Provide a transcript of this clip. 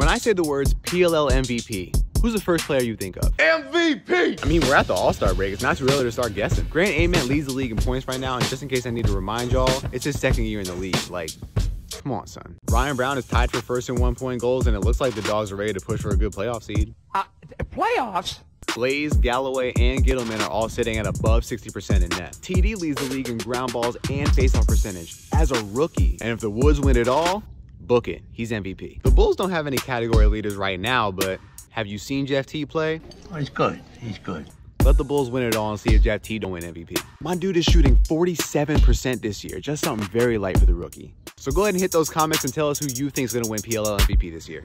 When I say the words PLL MVP, who's the first player you think of? MVP! I mean, we're at the All-Star break. It's not too early to start guessing. Grant Ament leads the league in points right now, and just in case I need to remind y'all, it's his second year in the league. Like, come on, son. Ryan Brown is tied for first in one-point goals, and it looks like the Dogs are ready to push for a good playoff seed. Uh, playoffs? Blaze, Galloway, and Ghitelman are all sitting at above 60% in net. TD leads the league in ground balls and faceoff percentage as a rookie. And if the Woods win it all, book it. He's MVP. The Bulls don't have any category leaders right now, but have you seen Jeff Teat play? Oh, he's good. He's good. Let the Bulls win it all and see if Jeff Teat don't win MVP. My dude is shooting 47% this year, just something very light for the rookie. So go ahead and hit those comments and tell us who you think is going to win PLL MVP this year.